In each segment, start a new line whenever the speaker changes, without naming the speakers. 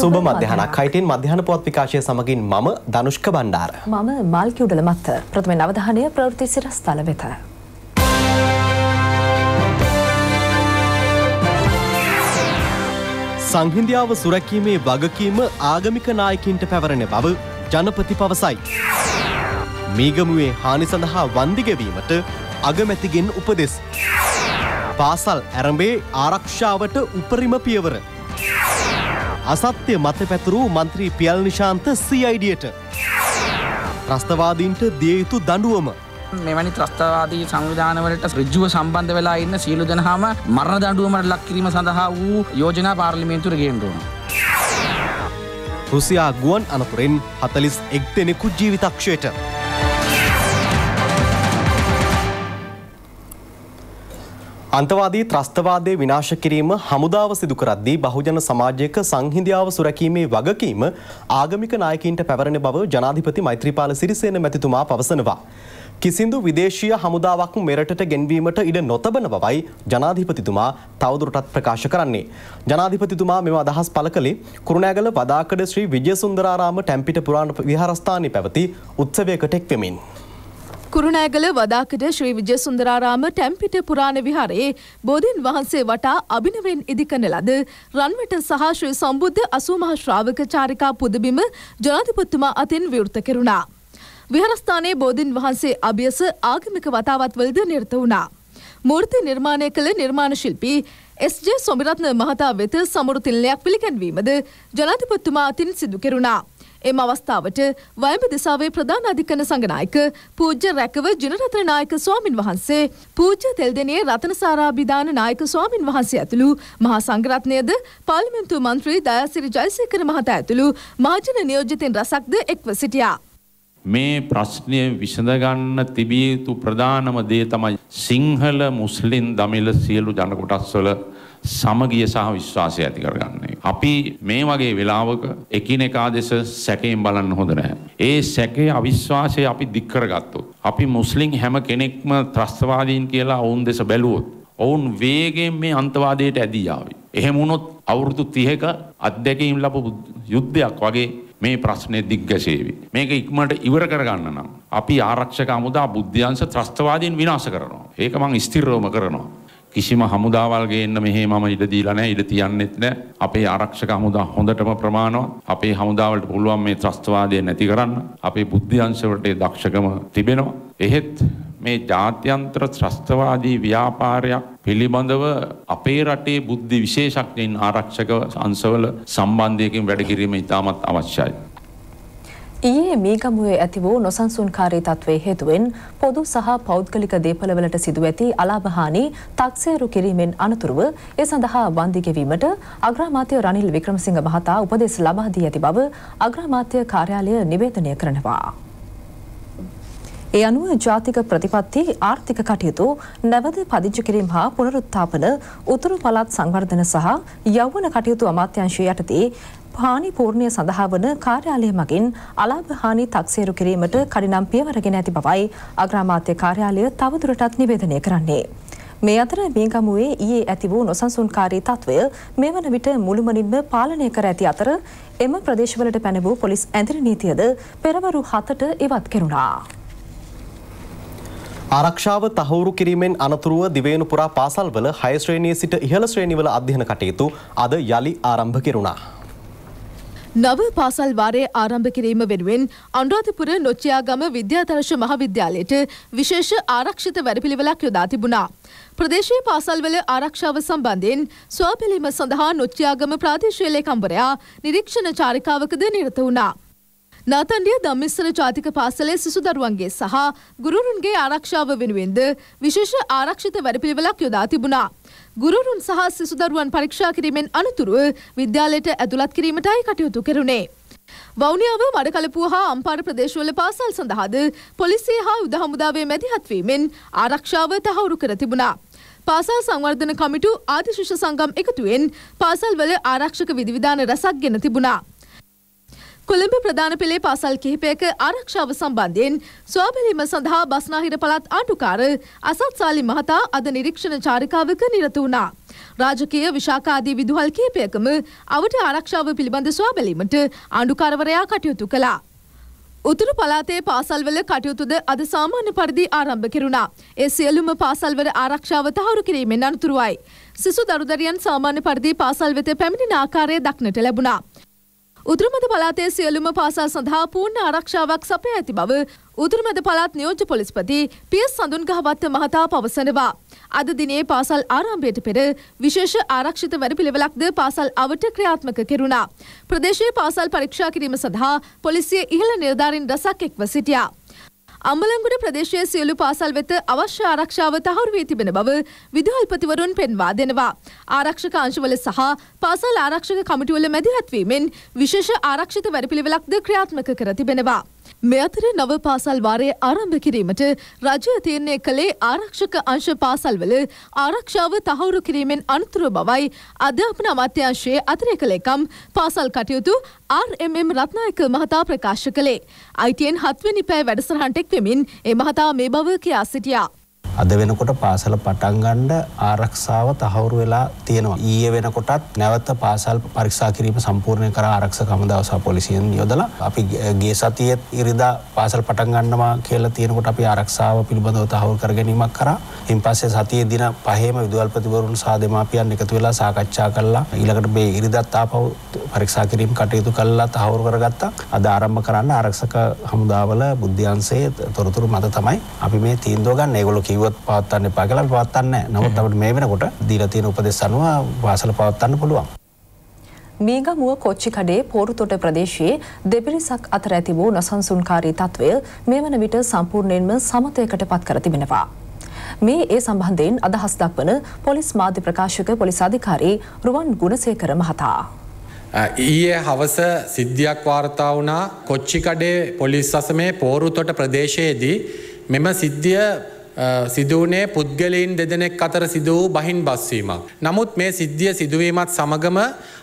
සුබ මධ්‍යහනක් හයිටෙන් මධ්‍යහන පුවත් විකාශය සමගින් මම ධනුෂ්ක බණ්ඩාර.
මම මල්කි උඩල මත්ත ප්‍රථම අවධානය ප්‍රවෘති සිරස්ථල වෙත.
සංහින්දියාව සුරැකීමේ වගකීම ආගමික නායකින්ට පැවරණ බව ජනපති පවසයි. මීගමුවේ හානි සඳහා වන්දිගෙවීමට අගමැතිගෙන් උපදෙස්. පාසල් ඇරඹේ ආරක්ෂාවට උපරිම පියවර. අසත්‍ය මත පැතුරු මන්ත්‍රී පියල් නිශාන්ත CIDට. ත්‍රස්තවාදීන්ට දිය යුතු දඩුවම.
මෙවැනි ත්‍රස්තවාදී සංවිධානවලට ඍජුව සම්බන්ධ වෙලා ඉන්න සියලු දෙනාම මරණ දඬුවමට ලක් කිරීම සඳහා වූ යෝජනා පාර්ලිමේන්තුවට ගේන්න ඕන.
රුසියා ගුවන් අනතුරෙන් හතලිස් එක් දෙනෙකු ජීවිතක්ෂයට. අන්තවාදී ත්‍රස්තවාදය විනාශ කිරීම හමුදාව සිදු කරද්දී බහුජන සමාජයක සංහිඳියාව සුරැකීමේ වගකීම ආගමික නායකින්ට පැවරණ බව ජනාධිපති මෛත්‍රීපාල සිරිසේන මැතිතුමා පවසනවා. කිසිදු විදේශීය හමුදාවක් මෙරටට ගෙන්වීමට ඉඩ නොතබන බවයි ජනාධිපතිතුමා තවදුරටත් ප්‍රකාශ කරන්නේ. ජනාධිපතිතුමා මෙම අදහස් පළ කළේ කුරුණෑගල වදාකඩ ශ්‍රී විජයසුන්දරාරාම ටැම්පිට පුරාණ විහාරස්ථානයේ පැවති උත්සවයකට එක්වෙමින්.
කුරුණෑගල වදාකට ශ්‍රී විජයසුන්දරාරාම ටැම්පිට පුරාණ විහාරයේ බෝධීන් වහන්සේ වටා අභිනවෙන් ඉදිකරන ලද රන්වට සහ ශ්‍රී සම්බුද්ධ අසූමහ ශ්‍රාවක චාරිකා පුදබිම ජනාධිපතිතුමා අතින් විවෘත කෙරුණා. විහාරස්ථානයේ බෝධීන් වහන්සේ අභියස ආගමික වතාවත්වලද නිරත වුණා. මූර්ති නිර්මාණය කළ නිර්මාණ ශිල්පී එස්.ජේ. සොමිරත්න මහතා වෙත සමුරු තිල්ලයක් පිළිගැන්වීමද ජනාධිපතිතුමා අතින් සිදු කෙරුණා. එම අවස්ථාවට වයඹ දිසාවේ ප්‍රධාන අධිකරණ සංගනායක පූජ්‍ය රැකව ජනරත්න නායක ස්වාමින් වහන්සේ පූජ්‍ය තෙල්දෙනියේ රතනසාරාභිදාන නායක ස්වාමින් වහන්සේ ඇතුළු මහා සංඝරත්නයද පාර්ලිමේන්තු මන්ත්‍රී දයාසිරි ජයසේකර මහතා ඇතුළු මහජන නියෝජිතින් රසක්ද එක්ව සිටියා.
මේ ප්‍රශ්නය විසඳගන්න තිබිය යුතු ප්‍රධානම දේ තමයි සිංහල මුස්ලිම් දමිල සියලු ජනකොටස්වල සමගිය සහ විශ්වාසය ඇති කරගන්නේ. අපි මේ වගේ වෙලාවක එකිනෙකා දෙස සැකයෙන් බලන්න හොඳ නැහැ. ඒ සැකේ අවිශ්වාසය අපි දික්කරගත්තොත්. අපි මුස්ලිම් හැම කෙනෙක්ම ත්‍රස්තවාදීන් කියලා ඔවුන් දෙස බැලුවොත්. ඔවුන් වේගෙන් මේ අන්තවාදයට ඇදී ආවි. එහෙම වුණොත් අවුරුදු 30ක අත්දැකීම් ලැබපු යුද්ධයක් වගේ මේ ප්‍රශ්නය දිග්ගසේවි. මේක ඉක්මට ඉවර කරගන්න නම්. අපි ආරක්ෂක අමුදා බුද්ධ්‍යංශ ත්‍රස්තවාදීන් විනාශ කරනවා. ඒක මං ස්ථිරවම කරනවා. කිසිම හමුදාවල් ගේන්න මෙහේ මම ඉඩ දීලා නැහැ ඉඩ තියන්නෙත් නැහැ. අපේ ආරක්ෂක හමුදා හොඳටම ප්‍රමාණවත්. අපේ හමුදාවලට පුළුවන් මේ ත්‍රස්තවාදය නැති කරන්න. අපේ බුද්ධ්‍යංශ වලට දක්ෂකම තිබෙනවා. එහෙත් මේ ජාත්‍යන්තර ත්‍රස්තවාදී ව්‍යාපාරයක් පිළිබඳව අපේ රටේ බුද්ධි විශේෂඥයින් ආරක්ෂක අංශවල සම්බන්ධයකින් වැඩ කිරීම ඉතාමත් අවශ්‍යයි.
ඊයේ මීගමුවේ ඇති වූ නොසන්සුන්කාරී තත්ත්වයේ හේතුවෙන් පොදු සහ පෞද්ගලික දේපළවලට සිදු ඇති අලාභහානි තක්සේරු කිරීමෙන් අනතුරුව ඒ සඳහා වන්දි ගෙවීමට අග්‍රාමාත්‍ය රනිල් වික්‍රමසිංහ මහතා උපදෙස් ලබා දී ඇති බව අග්‍රාමාත්‍ය කාර්යාලය නිවේදනය කරනවා. ඒ අනුව ජාතික ප්‍රතිපත්ති ආර්ථික කටයුතු නැවත පදිංචි කිරීම හා පුනරුත්ථාපන උතුරු පළාත් සංවර්ධන සහ යෞවන කටයුතු අමාත්‍යංශය යටතේ හානි පූර්ණය සඳහා වන කාර්යාලය මගින් අලාභ හානි තක්සේරු කිරීමට කඩිනම් පියවරගෙන ඇති බවයි අග්‍රාමාත්‍ය කාර්යාලය තවදුරටත් නිවේදනය කරන්නේ. මේ අතර මේගමුවේ ඊයේ ඇති වූ නොසන්සුන්කාරී තත්ත්වය මේ වන විට මුළුමනින්ම පාලනය කර ඇති අතර එම ප්‍රදේශවලට පැන වූ පොලිස් ඇඳරි නීතියද පෙරවරු හතට ඉවත් කෙරුණා.
ආරක්ෂාව තහවුරු කිරීමෙන් අනතුරුව දිවේනු පුරා පාසල්වල හය ශ්‍රේණියේ සිට ඉහළ ශ්‍රේණිවල අධ්‍යයන කටයුතු අද යළි ආරම්භ කෙරුණා.
නව පාසල් වාරයේ ආරම්භ කිරීම වෙනුවෙන් අනුරාධපුර නොච්චයාගම විද්‍යාදර්ශ මහවිද්‍යාලයට විශේෂ ආරක්ෂිත වැඩපිළිවෙලක් යොදා තිබුණා. ප්‍රදේශයේ පාසල්වල ආරක්ෂාව සම්බන්ධයෙන් ස්වපැලීම සඳහා නොච්චයාගම ප්‍රාදේශීය ලේකම්වරයා නිරීක්ෂණ චාරිකාවකද නිරත වුණා. නාතන්ඩිය දම්මිස්සර ජාතික පාසලේ සිසු දරුවන්ගේ සහ ගුරුරුන්ගේ ආරක්ෂාව වෙනුවෙන්ද විශේෂ ආරක්ෂිත වැඩපිළිවෙලක් යොදා තිබුණා. ගුරුරුන් සහ සිසු දරුවන් පරීක්ෂා කිරීමෙන් අනතුරුව විද්‍යාලයට ඇතුළත් කිරීමටයි කටයුතු කෙරුණේ. වෞනියාව මඩකලපුව හා අම්පාර ප්‍රදේශවල පාසල් සඳහාද පොලිසිය හා යුද හමුදාවේ මැදිහත්වීමෙන් ආරක්ෂාව තහවුරු කර තිබුණා. පාසල් සංවර්ධන කමිටු ආදිශිෂ සංගම් එකතුවෙන් පාසල්වල ආරක්ෂක විධිවිධාන රැසක් ගෙන තිබුණා. කොළඹ ප්‍රධාන පෙළේ පාසල් කිහිපයක ආරක්ෂාව සම්බන්ධයෙන් ස්වාබැලීම සඳහා බස්නාහිර පළත් ආණ්ඩුකාර අසත් සාලි මහතා අද නිරීක්ෂණ චාරිකාවක නිරත වුණා. රාජකීය විශාකාදී විදුහල් කිහිපයකම අවට ආරක්ෂාව පිළිබඳ ස්වාබැලීමට ආණ්ඩුකාරවරයා කටයුතු කළා. උතුරු පලාතේ පාසල්වල කටයුතුද අද සාමාන්‍ය පරිදි ආරම්භ කෙරුණා. ඒ සියලුම පාසල්වල ආරක්ෂාව තහවුරු කිරීමෙන් අනතුරුවයි. සිසු දරුදරියන් සාමාන්‍ය පරිදි පාසල් වෙත පැමිණෙන ආකාරය දක්නට ලැබුණා. උතුරුමද පලාතේ සියලුම පාසල් සඳහා පූර්ණ ආරක්ෂාවක් සපය ඇති බව උතුරුමද පළාත් නියෝජ්‍ය පොලිස්පති පියස් සඳුන්ගහවත්ත මහතා පවසනවා. අද දිනේ පාසල් ආරම්භයට පෙර විශේෂ ආරක්ෂිත වැඩපිළිවෙලක්ද පාසල් අවට ක්‍රියාත්මක කෙරුණා. ප්‍රදේශයේ පාසල් පරීක්ෂා කිරීම සඳහා පොලිසිය ඉහළ නිලධාරීන් රසක් එක්ව සිටියා. අම්බලංගුඩ ප්‍රදේශයේ සියලු පාසල් වෙත අවශ්‍ය ආරක්ෂාව තහවුරු වී තිබෙන බව විදුහල්පතිවරුන් පෙන්වා දෙනවා. ආරක්ෂක අංශවල සහ පාසල් ආරක්ෂක කමිටුවල මැදිහත්වීමෙන් විශේෂ ආරක්ෂිත වැඩපිළිවෙලක්ද ක්‍රියාත්මක කර තිබෙනවා. මේ අතර නව පාසල් වාරය ආරම්භ කිරීමට රජය තීරණය කළේ ආරක්ෂක අංශ පාසල්වල ආරක්ෂාව තහවුරු කිරීමෙන් අනතුරු බවයි අධ්‍යාපන අමාත්‍යංශයේ අතිරේක ලේකම් පාසල් කටයුතු RMM රත්නායක මහතා ප්‍රකාශ කළේ. ITN හත්වෙනි පෑ වැඩසටහනට එක්වෙමින් ඒ මහතා මේ බව කියා සිටියා.
අද වෙනකොට පාසල පටන්ගණ්ඩ ආරක්ෂාව තහවුරු වෙලා තියෙනවා. ඊය වෙනකොටත් නැවත පාසල් පරික්ෂා කිරීම සම්පූර්ණය කර ආරක්ෂ කමදවසා පොලිසියෙන් යොදලා අපි ගේ සතියත් ඉරිදා පාසල් පටන්ගන්නමා කියලා තියෙනකොට අපි ආරක්ෂාව පිළිබඳව තහවුරු කර ගැනීමක් කර. ඉන් පස්සේ සතිය දින පහේම විදුවල්පතිවරුන් සාධමාපියන් එකතු වෙලා සාකච්ඡා කල්ලා ඊළකට මේ ඉරිදත් ආපව් පරික්ෂා කිරීම කටයුතු කල්ලා තහවුරු කරගත්තා. අද ආරම්භ කරන්න ආරක්ෂක හමුදාවල බුද්ධ්‍යන්සේ තොරතුරු මත තමයි අපි මේ තීන්දුව ගන්න. ඒගොල්ලෝ කියලා අපි පවත්වන්නේ නැහැ. නමුත් අපිට මේ වෙනකොට දීලා තියෙන උපදෙස් අනුව වාසල පවත්වන්න පුළුවන්.
මීගමුව කොච්චිකඩේ පෝරුතොට ප්‍රදේශයේ දෙපිරිසක් අතර ඇති වූ නොසන්සුන්කාරී තත්ත්වය මේ වන විට සම්පූර්ණයෙන්ම සමතයකට පත් කර තිබෙනවා. මේ ඒ සම්බන්ධයෙන් අදහස් දක්වන පොලිස් මාධ්‍ය ප්‍රකාශක පොලිස් අධිකාරී රුවන් ගුණසේකර මහතා.
ඊයේ හවස සිද්ධියක් වාර්තා වුණා කොච්චිකඩේ පොලිස් අසමේ පෝරුතොට ප්‍රදේශයේදී මෙම සිද්ධිය සිදුවනේ පුද්ගලයින් දෙදෙනෙක් අතර සිදු වූ බහින් බස්වීමක්. නමුත් මේ සිද්ධිය සිදුවීමත් සමගම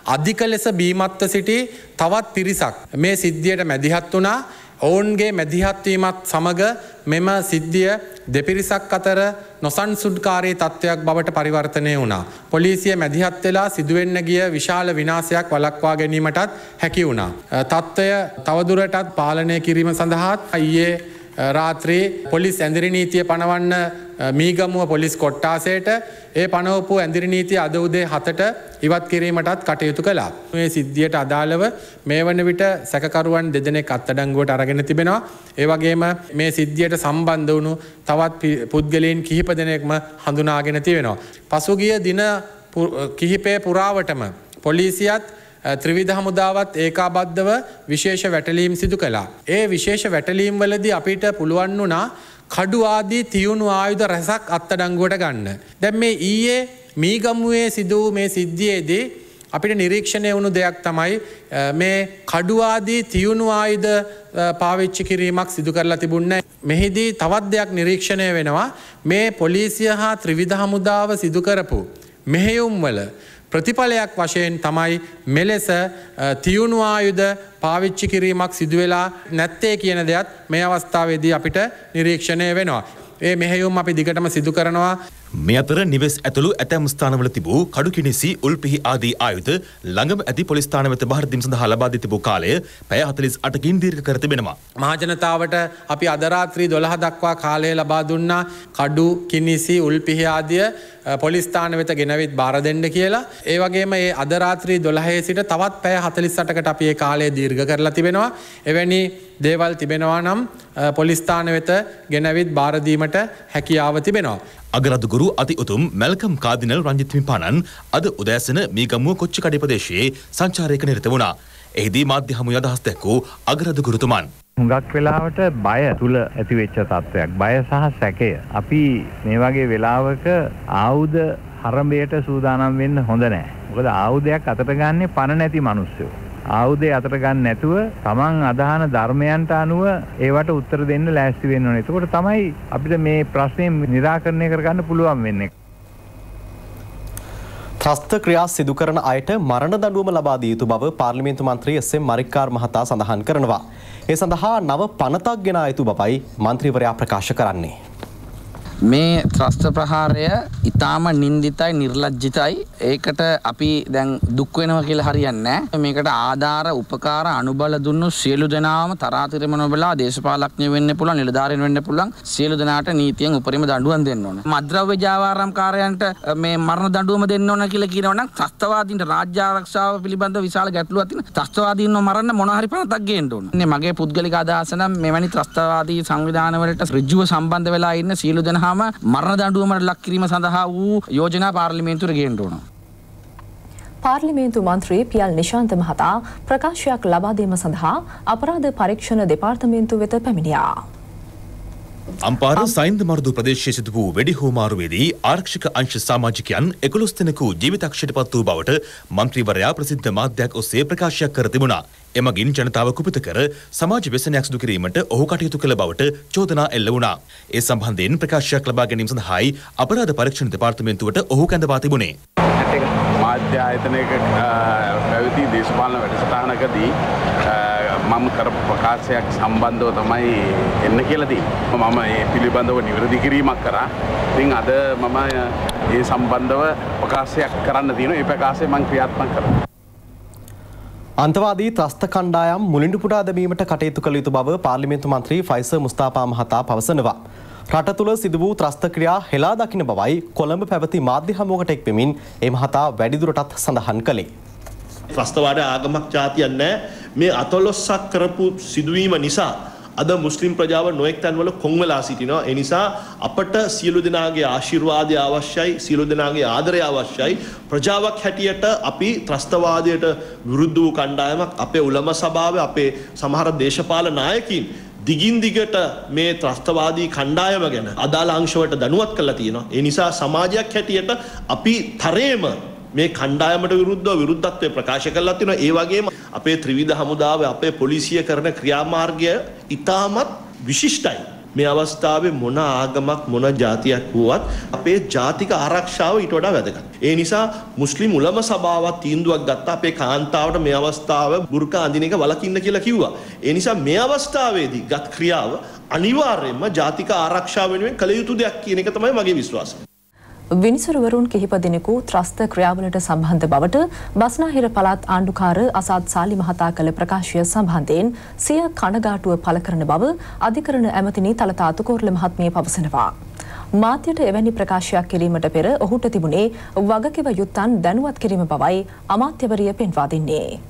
අධික ලෙස බීමත්ව සිටි තවත් පිරිසක් මේ සිද්ධියට මැදිහත් වුණා ඔවුන්ගේ මැදිහත්වීමත් සමග මෙම සිද්ධිය දෙපිරිසක් අතර නොසන් සුඩ්කාරී තත්ත්වයක් බවට පරිවර්තනය වුණා. පොලිසිය මැදිහත් වෙලා සිදුවෙන්න ගිය විශාල විනාසයක් වලක්වා ගැනීමටත් හැකි වුණා. තත්ත්වය තවදුරටත් පාලනය කිරීම සඳහාත් අයියේ රාත්‍රයේ පොලිස් ඇඳරි නීතිය පනවන්න මීගමුව පොලිස් කොට්ටාසයට ඒ පනවපු ඇඳරි නීතිය අද උදේ හතට ඉවත් කිරීමටත් කටයුතු කලා. මේ සිද්ධියට අදාළව මේ වන විට සැකරුවන් දෙදෙනෙක් අත්තඩංගුවට අරගෙන තිබෙනවා. ඒවගේම මේ සිද්ධියට සම්බන්ධ වුණු තවත් පුද්ගලයෙන් කිහිප දෙනෙක්ම හඳුනාගෙන තිබෙනවා. පසුගිය දින කිහිපය පුරාවටම පොලිසියත් ත්‍රවිධ හමුදාවත් ඒකාබද්ධව විශේෂ වැටලීම් සිදු කලා. ඒ විශේෂ වැටලීම් වලදී අපිට පුළුවන් වුණා කඩුවාදී තියුණු ආයුධ රැසක් අත්තඩංගුවට ගන්න. දැම් මේ ඊයේ මීගම්මුවේ සිදුව මේ සිද්ධියේදී අපිට නිරීක්ෂණය වුණු දෙයක් තමයි මේ කඩුවාදී තියුණු ආයුධ පාවිච්චි කිරීමක් සිදු කරලා තිබුන්න. මෙහිදී තවත් දෙයක් නිරීක්ෂණය වෙනවා මේ පොලිසිය හා ත්‍රවිධ හමුදාව සිදුකරපු. මෙහෙයුම් වල ප්‍රතිඵලයක් වශයෙන් තමයි මෙලෙස තියුණු ආයුධ පාවිච්චි කිරීමක් සිදුවෙලා නැත්තේ කියන දෙයක් මේ අවස්ථාවේදී අපිට නිරීක්ෂණය වෙනවා. ඒ මෙහෙයුම් අපි දිගටම සිදු කරනවා
මේ අතර නිවෙස් ඇතුළු ඇතැම් ස්ථානවල තිබූ කඩුකිනිසි උල්පිහි ආදී ආයුධ ළඟම ඇති පොලිස් ස්ථාන වෙත බහර දීම සඳහා ලබා දී තිබූ කාලය පැය 48කින් දීර්ඝ කර තිබෙනවා.
මහජනතාවට අපි අද රාත්‍රී 12 දක්වා කාලය ලබා දුන්නා කඩු කිනිසි උල්පිහි ආදිය පොලිස් ස්ථාන වෙත ගෙනවිත් බාර දෙන්න කියලා. ඒ වගේම ඒ අද රාත්‍රී 12 සිට තවත් පැය 48කට අපි ඒ කාලය දීර්ඝ කරලා තිබෙනවා. එවැනි දේවල් තිබෙනවා නම් පොලිස් ස්ථාන වෙත ගෙනවිත් බාර දීමට හැකියාව තිබෙනවා.
අගරදුගුරු අති උතුම් මැල්කම් කාදිනල් රංජිත්මි පානන් අද උදෑසන මීගම්මුව කොච්චි කඩි ප්‍රදේශයේ සංචාරයක නිරත වුණා. එහිදී මාධ්‍ය හමු අදහස් දැක්වූ අගරදුගුරුතුමන්.
හුඟක් වෙලාවට බය තුළ ඇතිවෙච්ච තත්ත්වයක් බය සහ සැකය. අපි මේ වගේ වෙලාවක ආවුද හරඹයට සූදානම් වෙන්න හොඳ නෑ. මොකද ආයුධයක් අතට ගන්නේ පණ නැති මිනිස්සු. ආයුධය අතට ගන්න නැතුව තමන් අදහන ධර්මයන්ට අනුව ඒවට උත්තර දෙන්න ලෑස්ති වෙන්න ඕනේ. එතකොට තමයි අපිට මේ ප්‍රශ්නේ निराකරණය කරගන්න පුළුවන් වෙන්නේ.
ත්‍රස්ත ක්‍රියා සිදු කරන අයට මරණ දඬුවම ලබා දිය යුතු බව පාර්ලිමේන්තු මන්ත්‍රී එස්.එම්. මරික්කාර් මහතා සඳහන් කරනවා. ඒ සඳහා නව පනතක් ගෙන යුතු බවයි මන්ත්‍රීවරයා ප්‍රකාශ කරන්නේ.
මේ ත්‍රස්ත ප්‍රහාරය ඉතාම නින්දිතයි නිර්ලජ්ජිතයි ඒකට අපි දැන් දුක් වෙනවා කියලා හරියන්නේ නැහැ. මේකට ආධාර උපකාර අනුබල දුන්නු සියලු දෙනාම තරාතිරම නොබලා දේශපාලඥ වෙන්න පුළුවන් නිලධාරීන් වෙන්න පුළුවන් සියලු දෙනාට නීතියෙන් උපරිම දඬුවම් දෙන්න ඕන. මද්‍රව්‍ය ජාවාරම්කාරයන්ට මේ මරණ දඬුවම දෙන්න ඕන කියලා කියනවනම් ත්‍රස්තවාදීන්ට රාජ්‍ය ආරක්ෂාව පිළිබඳ විශාල ගැටලුවක් තියෙන. ත්‍රස්තවාදීන්ව මරන්න මොන හරි පනතක් ගේන්න ඕන. මගේ පුද්ගලික අදහස නම් මෙවැනි ත්‍රස්තවාදී සංවිධානවලට ඍජුව සම්බන්ධ වෙලා ඉන්න සියලු දෙනාම මරණ දඬුවමට ලක් කිරීම සඳහා වූ යෝජනා පාර්ලිමේන්තුවට ගේන්න ඕන.
පාර්ලිමේන්තු මන්ත්‍රී පියල් නිශාන්ත මහතා ප්‍රකාශයක් ලබා දීම සඳහා අපරාධ පරීක්ෂණ දෙපාර්තමේන්තු වෙත පැමිණියා.
අම්පාර සයින්ද මර්දු ප්‍රදේශයේ සිදු වූ වෙඩි හෝමාරුවේදී ආරක්ෂක අංශ සමාජිකයන් එකොළොස් දෙනෙකු ජීවිතක්ෂයට පත් වූ බවට මන්ත්‍රීවරයා ප්‍රසිද්ධ මාධ්‍යයක් ඔස්සේ ප්‍රකාශයක් කර තිබුණා. එමගින් ජනතාව කුපිත කර සමාජ වෙසනයක් සිදු කිරීමට ඔහු කටයුතු කළ බවට චෝදනා එල්ල වුණා. ඒ සම්බන්ධයෙන් ප්‍රකාශයක් ලබා ගැනීම සඳහායි අපරාධ පරීක්ෂණ දෙපාර්තමේන්තුවට ඔහු කැඳවා තිබුණේ.
මාධ්‍ය ආයතනයක පැවිදි දේශපාලන වැඩසටහනකදී මම කරපු ප්‍රකාශයක් සම්බන්ධව තමයි එන්න කියලදී. මම ඒ පිළිබඳව නිවැරදි කිරීමක් කරා. ඉතින් අද මම ඒ සම්බන්ධව ප්‍රකාශයක් කරන්න තියෙන ඒ ප්‍රකාශය මං ක්‍රියාත්මක කරනවා.
අන්තවාදී ත්‍රස්ත කණ්ඩායම් මුලින්ඩු පුටා දැමීමට කටයුතු කළ යුතු බව පාර්ලිමේන්තු මන්ත්‍රී ෆයිස මුස්තාපා මහතා පවසනවා. රට තුළ සිදු වූ ත්‍රස්ත ක්‍රියා හෙලා දකින බවයි කොළඹ පැවති මාධ්‍ය හමුවකට එක්වෙමින් ඒ මහතා වැඩිදුරටත් සඳහන් කළේ.
ත්‍රස්තවාද ආගමක් ජාතියක් නෑ මේ අතොලොස්සක් කරපු සිදුවීම නිසා අද මුස්ලිම් ප්‍රජාව නොයෙක් තැන්වල කොන් වෙලා සිටිනවා. ඒ නිසා අපට සියලු දෙනාගේ ආශිර්වාදය අවශ්‍යයි, සියලු දෙනාගේ ආදරය අවශ්‍යයි. ප්‍රජාවක් හැටියට අපි ත්‍රස්තවාදයට විරුද්ධ වූ කණ්ඩායමක් අපේ උලම සභාවේ අපේ සමහර දේශපාලන නායකින් දිගින් දිගට මේ ත්‍රස්තවාදී කණ්ඩායම ගැන අදාළ අංශවලට දැනුවත් කරලා තියෙනවා. ඒ නිසා සමාජයක් හැටියට අපි තරේම මේ කණ්ඩායමට විරුද්ධව විරුද්ධත්වය ප්‍රකාශ කරලා තියෙනවා. ඒ වගේම අපේ ත්‍රිවිධ හමුදාව අපේ පොලිසිය කරන ක්‍රියාමාර්ගය ඉතාමත් විශිෂ්ටයි. මේ අවස්ථාවේ මොන ආගමක් මොන ජාතියක් වුවත් අපේ ජාතික ආරක්ෂාව ඊට වඩා වැදගත්. ඒ නිසා මුස්ලිම් උලම සභාවත් තීන්දුවක් ගත්තා අපේ කාන්තාවට මේ අවස්ථාව බුර්කා අඳින එක වළකින්න කියලා කිව්වා. ඒ නිසා මේ අවස්ථාවේදී ගත් ක්‍රියාව අනිවාර්යයෙන්ම ජාතික ආරක්ෂාව වෙනුවෙන් කළ යුතු දෙයක් කියන එක තමයි මගේ විශ්වාසය.
විනිසුරුවරුන් කිහිප දෙනෙකු ත්‍රස්ත ක්‍රියාවලට සම්බන්ධ බවට බස්නාහිර පළාත් ආණ්ඩුකාර අසාත් සාලි මහතා කළ ප්‍රකාශය සම්බන්ධයෙන් සිය කනගාටුව පළ කරන බව අධිකරණ ඇමතිනි තලතා අතුකෝරළ මහත්මිය පවසනවා. මාධ්‍යයට එවැනි ප්‍රකාශයක් කිරීමට පෙර ඔහුට තිබුණේ වගකිව යුත්තන් දැනුවත් කිරීම බවයි අමාත්‍යවරිය පෙන්වා දෙන්නේ.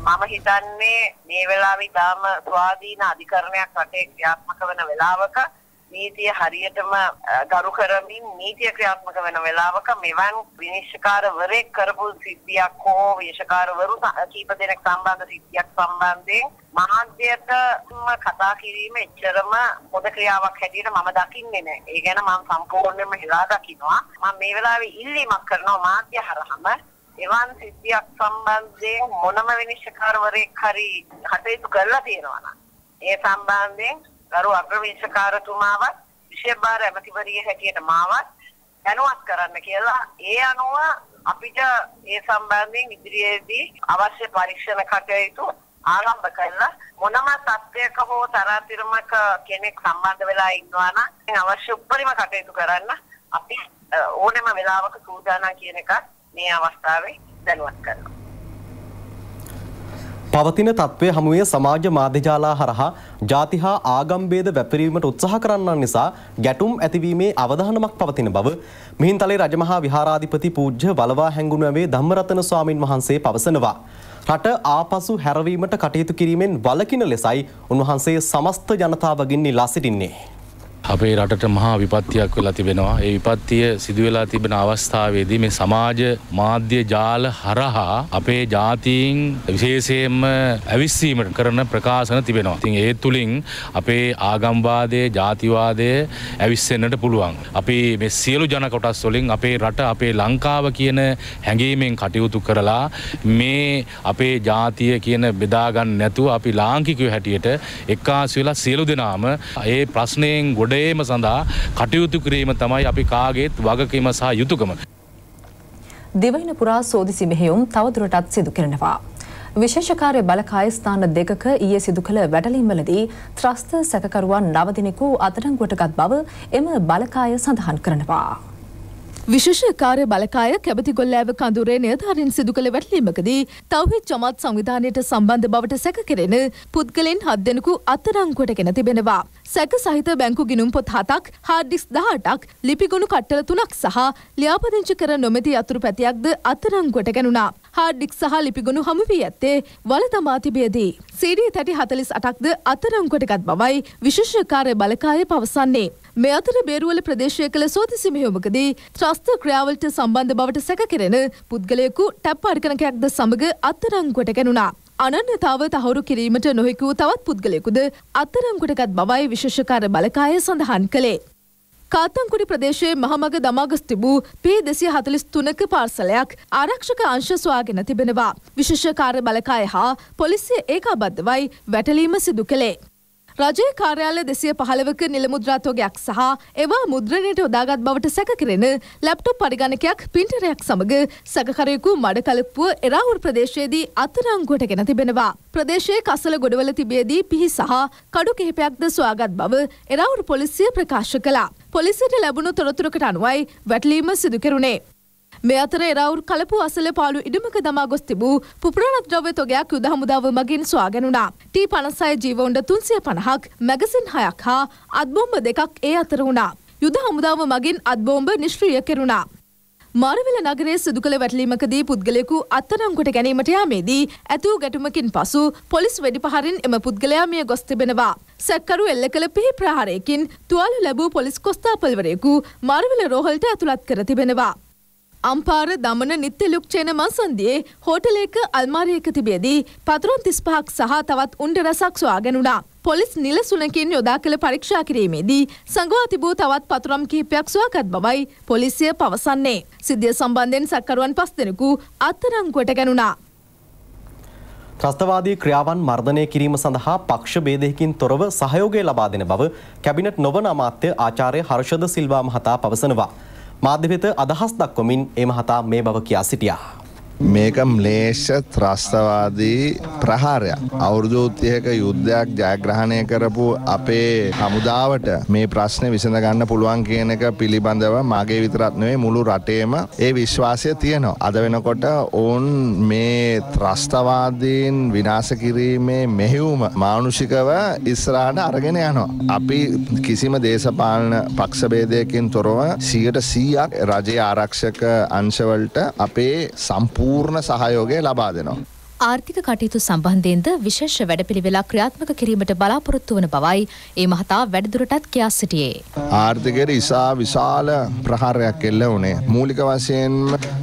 මම හිතන්නේ මේ වෙලාවේ ඉතාම ස්වාධීන අධිකරණයක් රටේ ක්‍රියාත්මක වන වෙලාවක නීතිය හරියටම ගරු කරමින් නීතිය ක්‍රියාත්මක වෙන වෙලාවක මෙවන් විනිශ්චකාරවරයෙක් කරපු සිද්ධියක් හෝ විනිශ්චකාරවරු කීප දෙනෙක් සම්බන්ධ සිද්ධියක් සම්බන්ධයෙන් මාධ්‍යයට කතා කිරීම එච්චරම පොද ක්‍රියාවක් හැටියට මම දකින්නේ නැහැ. ඒ ගැන මම සම්පූර්ණයෙන්ම හිලා දකිනවා. මම මේ වෙලාවේ ඉල්ලීමක් කරනවා මාධ්‍ය හරහම එවන් සිද්ධියක් සම්බන්ධයෙන් මොනම විනිශ්චකාරවරයෙක් හරි කටයුතු කරලා තියෙනවා නම් ඒ සම්බන්ධයෙන් ගරු අග්‍රවේශකාරතුමාවත් විශේෂ භාර ඇමතිවරිය හැටියට මාවත් දැනුවත් කරන්න කියලා ඒ අනුව අපිට ඒ සම්බන්ධයෙන් ඉදිරියේදී අවශ්‍ය පරීක්ෂණ කටයුතු ආරම්භ කළා මොනම තත්ත්වයක හෝ තරාතිරමක කෙනෙක් සම්බන්ධ වෙලා ඉන්නවා නම් අවශ්‍ය උපරිම කටයුතු කරන්න අපි ඕනෑම වෙලාවක සූදානම් කියන එක මේ අවස්ථාවේ දැනුවත් කරනවා.
පවතින තත්ත්වය හමුවේ සමාජ මාධ්‍යජාලා හරහා ජාති හා ආගම්බේද වැපරීමට උත්සාහ කරන්නන් නිසා ගැටුම් ඇතිවීමේ අවධානමක් පවතින බව මිහින්තලේ රජමහා විහාරාධිපති පූජ්‍ය වලවා හැංගුණුවේ ධම්මරතන ස්වාමින් වහන්සේ පවසනවා. රට ආපසු හැරවීමට කටයුතු කිරීමෙන් වලකින ලෙසයි උන්වහන්සේ සමස්ත ජනතාවගින් ඉල්ලා සිටින්නේ.
අපේ රටට මහා විපත්තියක් වෙලා තිබෙනවා. ඒ විපත්තිය සිදුවෙලා තිබෙන අවස්ථාවේදී මේ සමාජ මාධ්‍ය ජාල හරහා අපේ ජාතීන් විශේෂයෙන්ම ඇවිස්සීමට කරන ප්‍රකාශන තිබෙනවා. ඉතින් ඒ තුලින් අපේ ආගම්වාදය, ජාතිවාදය ඇවිස්සෙන්නට පුළුවන්. අපි මේ සියලු ජන කොටස් වලින් අපේ රට, අපේ ලංකාව කියන හැඟීමෙන් කටයුතු කරලා මේ අපේ ජාතිය කියන බෙදා ගන්න නැතුව අපි ලාංකිකයෝ හැටියට එක්කාසු වෙලා සියලු දෙනාම ඒ ප්‍රශ්නයෙන් ගොඩ ගොඩේම සඳහා කටයුතු කිරීම තමයි අපි කාගේත් වගකීම සහ යුතුකම.
දිවයින පුරා සෝදිසි මෙහෙයුම් තවදුරටත් සිදු කරනවා. විශේෂකාරය බලකාය ස්ථාන දෙකක ඊයේ සිදු කළ වැටලීම්වලදී ත්‍රස්ත සැකකරුවන් නවදිනෙකු අතරංගුවටගත් බව එම බලකාය සඳහන් කරනවා.
විශේෂ කාර්ය බලකාය කැබති ගොල්ලෑව කඳුරේ නියධාරින් සිදු කළ වැටලීමකදී තවහිත් ජමත් සංවිධානයට සම්බන්ධ බවට සැක කෙරෙන පුද්ගලෙන් හත් දෙනෙකු අත්තරංකුවට ගෙන තිබෙනවා. සැක සහිත බැංකු ගිනුම් පොත් හතක් හාඩ්ඩිස් දහටක් ලිපිගුණු කට්ටල තුනක් සහ ලියාපදිංචි කර නොමැති අතුරු පැතියක්ද අත්තරංකුවට ගැනුණා. හාඩ්ඩික් සහ ලිපිගුණු හමුවී ඇත්තේ වල තමා තිබියදී. සීඩී තැටි හතලිස් අටක්ද අත්තරංකුවටගත් බවයි විශේෂකාරය බලකාය පවසන්නේ. මේ අතර බේරුවල ප්‍රදේශය කළ සෝතිසි මෙහෙයුමකදී ත්‍රස්ත ක්‍රියාවලට සම්බන්ධ බවට සැක කෙරෙන පුද්ගලයෙකු ටැප් අර්කණකයක්ද සමග අත්තරංකුවට ගැනුණා. අනන්‍යතාව තහවුරු කිරීමට නොහැකිවූ තවත් පුද්ගලයෙකුද අත්තරංකුටගත් බවයි විශේෂකාර බලකාය සඳහන් කළේ. කාතංකුඩි ප්‍රදේශයේ මහමග දමාගස් තිබූ පේ දෙසිය හතලිස් තුනක පාර්සලයක් ආරක්ෂක අංශ ස්වාගෙන තිබෙනවා. විශේෂකාර බලකාය හා පොලිසිය ඒකාබද්ධවයි වැටලීම සිදු කළේ. රජයේ කාර්යාල දෙසිය පහළවක නිලමුද්‍රාතෝගයක් සහ එවා මුද්‍රණයට යොදාගත් බවට සැකකරෙන ලැප්ටොප් පරිගණකයක් පින්ටරයක් සමග සැකකරයෙකු මඩකලප්පුව එරාවුර් ප්‍රදේශයේදී අත්තරංගුවට ගෙන තිබෙනවා. ප්‍රදේශයේ කසල ගොඩවල තිබියදී පිහි සහ කඩු කිහිපයක්ද සොයාගත් බව එරාවුර් පොලිසිය ප්‍රකාශ කළා. පොලිසියට ලැබුණු තොරතුරකට අනුවයි වැටලීම සිදු කෙරුණේ. මේ අතර එරවුරු කලපු අසල පාලු ඉඩමක දමා ගොස් තිබූ පුපුරණත් ද්‍රව්‍ය තොගයක් යුද හමුදාව මගින් සොයාගැනුණා. ටී පනසය ජීවවුන්ඩ තුන්සිය පණහක් මැගසින් හයක් හා අත්බොම්බ දෙකක් ඒ අතර වුණා. යුද හමුදාව මගින් අත්බෝම්බ නිශ්ක්‍රිය කෙරුණා. මාරවිල නගරේ සිදු කළ වැටලීමකදී පුද්ගලයෙකු අත්තරංකොට ගැනීමට යාමේදී ඇතුූ ගැටුමකින් පසු පොලිස් වැඩිපහරින් එම පුද්ගලයා මිය ගොස් තිබෙනවා. සැක්කරු එල්ල කළ පිහි ප්‍රහාරයකින් තුවාල ලැබූ පොලිස් කොස්තාපල්වරයෙකු මාරවිල රෝහල්ට ඇතුළත් කර තිබෙනවා. අම්පාර දමන නිත්‍ය ලුක්ෂේන මසන්දියේ හෝටලේක අල්මාරියක තිබියදී පතුරුන් තිස්පහක් සහ තවත් උන්ඩ රසක් සොයාගෙනුණා. පොලිස් නිලසුනකින් යොදා කළ පරීක්ෂා කිරීමේදී සංගවා තිබූ තවත් පතුරම් කිහිපයක් සොයාගත් බවයි පොලිසිය පවසන්නේ. සිද්ධිය සම්බන්ධයෙන් සැකරුවන් පස් දෙනෙකු අත්තරංකුවට ගැනුණා.
ත්‍රස්තවාදී ක්‍රියාවන් මර්ධනය කිරීම සඳහා පක්ෂ බේදයකින් තොරව සහයෝගය ලබා දෙන බව කැබිනට් නොවන අමාත්‍ය ආචාර්ය හර්ෂද සිල්වා මහතා පවසනවා. මාධ්‍ය වෙත අදහස් දක්වමින් ඒ මහතා මේ බව කියා සිටියා.
මේක ම්ලේෂ ත්‍රස්තවාදී ප්‍රහාරයක්. අවුරුදුතියක යුද්ධයක් ජයග්‍රහණය කරපු අපේ හමුදාවට මේ ප්‍රශ්න විසඳ ගන්න පුළුවන් කියන එක පිළිබඳව මගේ විතරත් නෙවෙයි මුළු රටේම ඒ විශ්වාසය තියෙනවා. අද වෙනකොට ඔවුන් මේ ත්‍රස්තවාදීන් විනාශ කිරීමේ මෙහෙයුම මානුෂිකව ඉස්සරහට අරගෙන යනවා. අපි කිසිම දේශපාලන පක්ෂභේදයකින් තොරව 100%ක් රජයේ ආරක්ෂක අංශවලට අපේ සම්පූර්ණ පූර්ණ සහයෝගය ලබා දෙනවා.
ආර්ථික කටයුතු සම්බන්ධයෙන්ද විශේෂ වැඩපිළිවෙලක් ක්‍රියාත්මක කිරීමට බලාපොරොත්තු වන බවයි ඒ මහතා වැඩිදුරටත් කියා සිටියේ.
ආර්ථිකයට ඉසා විශාල ප්‍රහාරයක් එල්ල වුණේ. මූලික වශයෙන්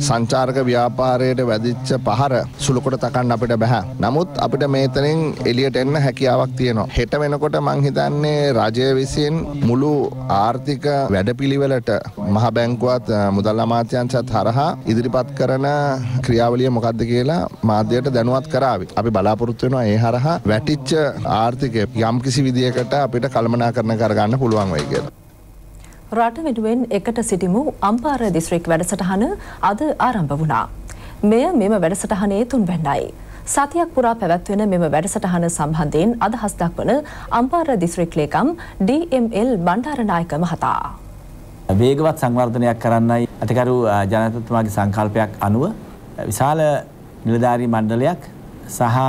සංචාරක ව්‍යාපාරයට වැදිච්ච පහර සුළුකොට තකන්න අපිට බැහැ. නමුත් අපිට මේතනින් එලියට එන්න හැකියාවක් තියෙනවා. හෙට වෙනකොට මං හිතන්නේ රජය විසින් මුළු ආර්ථික වැඩපිළිවෙලට මහ බැංකුවත් මුදල් අමාත්‍යංශත් හරහා ඉදිරිපත් කරන ක්‍රියාවලිය මොකක්ද කියලා මාධ්‍යයට දැන දැනුවත් කරාවි. අපි බලාපොරොත්තු වෙනවා ඒ හරහා වැටිච්ච ආර්ථිකය යම්කිසි විදියකට අපිට කළමනාකරණය කරගන්න පුළුවන් වෙයි කියලා.
රට වෙනුවෙන් එකට සිටිමු අම්පාර දිස්ත්‍රික් වැඩසටහන අද ආරම්භ වුණා. මෙය මෙම වැඩසටහනේ තුන්වැන්නයි. සතියක් පුරා පැවැත්වෙන මෙම වැඩසටහන සම්බන්ධයෙන් අදහස් දක්වන අම්පාර දිස්ත්‍රික් ලේකම් DML බණ්ඩාරනායක මහතා.
වේගවත් සංවර්ධනයක් කරන්නයි අතිකරු ජනතතුමාගේ සංකල්පයක් අනුව විශාල නිලධාරී මණ්ඩලයක් සහ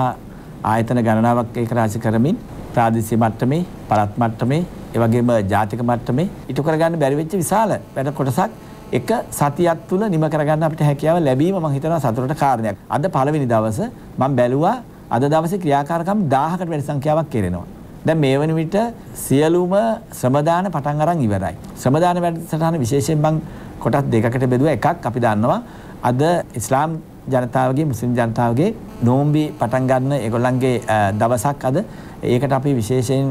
ආයතන ගණනාවක් ඒක රාශි කරමින් ප්‍රාදේශීය මට්ටමේ පළාත් මට්ටමේ ඒ වගේම ජාතික මට්ටමේ ඉටු කරගන්න බැරි වෙච්ච විශාල වැඩ කොටසක් එක සතියක් තුල නිම කරගන්න අපිට හැකියාව ලැබීම මම හිතනවා සතුටට කාරණයක්. අද පළවෙනි දවස මම බැලුවා අද දවසේ ක්‍රියාකාරකම් 1000කට වැඩි සංඛ්‍යාවක් කෙරෙනවා. දැන් මේ වන විට සියලුම ශ්‍රමදාන පටන් අරන් ඉවරයි. ශ්‍රමදාන වැඩසටහන විශේෂයෙන් මම කොටස් දෙකකට බෙදුවා. එකක් අපි දන්නවා අද ඉස්ලාම් ජනතාවගේ මුස්ලිම් ජනතාවගේ නෝම්බි පටන් ගන්න ඒගොල්ලන්ගේ දවසක් අද ඒකට අපි විශේෂයෙන්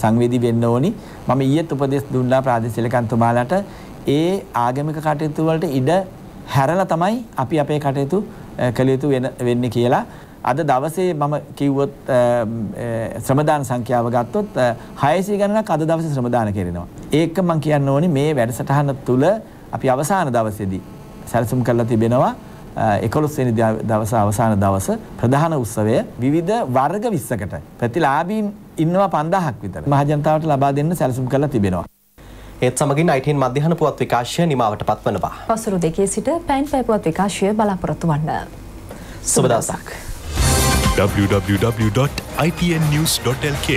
සංවේදී වෙන්න ඕනි. මම ඊයේත් උපදෙස් දුන්නා ප්‍රාදේශීය ලේකම්තුමාලාට ඒ ආගමික කටයුතු වලට ඉඩ හැරලා තමයි අපි අපේ කටයුතු කළ යුතු වෙන්නේ කියලා. අද දවසේ මම කිව්වොත් ශ්‍රමදාන සංඛ්‍යාව ගත්තොත් 600 ගණනක් අද දවසේ ශ්‍රමදාන කෙරෙනවා. ඒක මම කියන්න ඕනේ මේ වැඩසටහන තුල අපි අවසාන දවසේදී සැලසුම් කරලා තිබෙනවා එකොළොස්වෙනි දවස අවසාන දවස ප්‍රධාන උත්සවය විවිධ වර්ග විස්සකට ප්‍රතිලාබීන් ඉන්නවා පන්දාහක් විතර මහජනතාවට ලබා දෙන්න සැලසුම් කරලා තිබෙනවා.
ඒත් සමගින් අයිටන් මධ්‍යහන පුවත් විකාශය නිමාවට පත්වනවා.
පසුරු දෙකේ සිට පැන් පැපුවත් විකාශය බලාපොරොත්තු වන්න.
සුබදසක්.
www.itnnews.lk